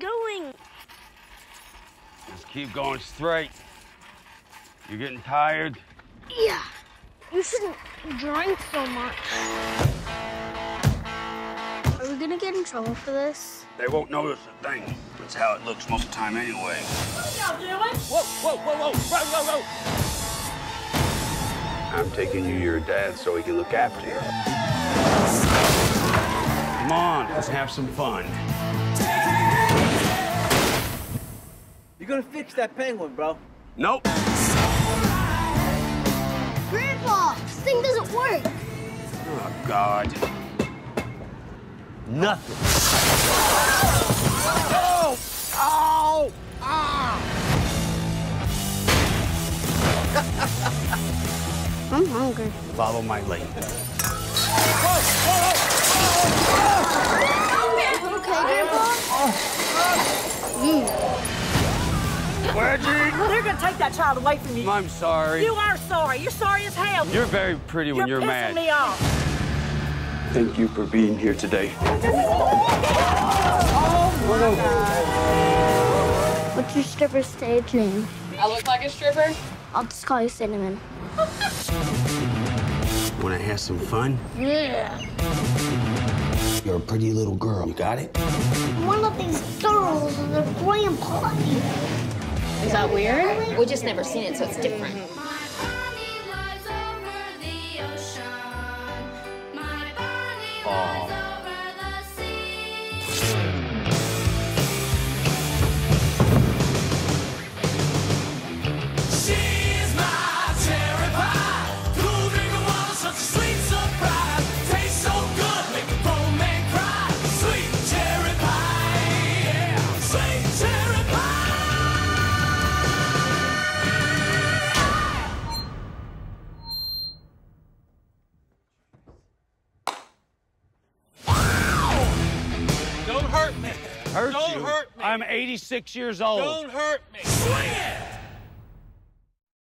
going? Just keep going straight. You're getting tired? Yeah. You shouldn't drink so much. Are we gonna get in trouble for this? They won't notice a thing. That's how it looks most of the time anyway. What y'all doing? Whoa, whoa, whoa, whoa, whoa, whoa, whoa. I'm taking you to your dad so he can look after you. Come on, let's have some fun. You're gonna fix that penguin, bro. Nope. Grandpa, this thing doesn't work. Oh, God. Nothing. Oh! Ow! Ah! I'm hungry. Follow my lead. You okay, Grandpa? Reggie! They're gonna take that child away from you. I'm sorry. You are sorry. You're sorry as hell. You're very pretty when you're, pissing mad. me off. Thank you for being here today. Oh What's your stripper stage name? I look like a stripper? I'll just call you Cinnamon. Want to have some fun? Yeah. You're a pretty little girl. You got it? One of these girls is a grandpa. Is that weird? We just never seen it, so it's different. She's hurt me. Hurt Don't hurt me. I'm 86 years old. Don't hurt me. Swing it.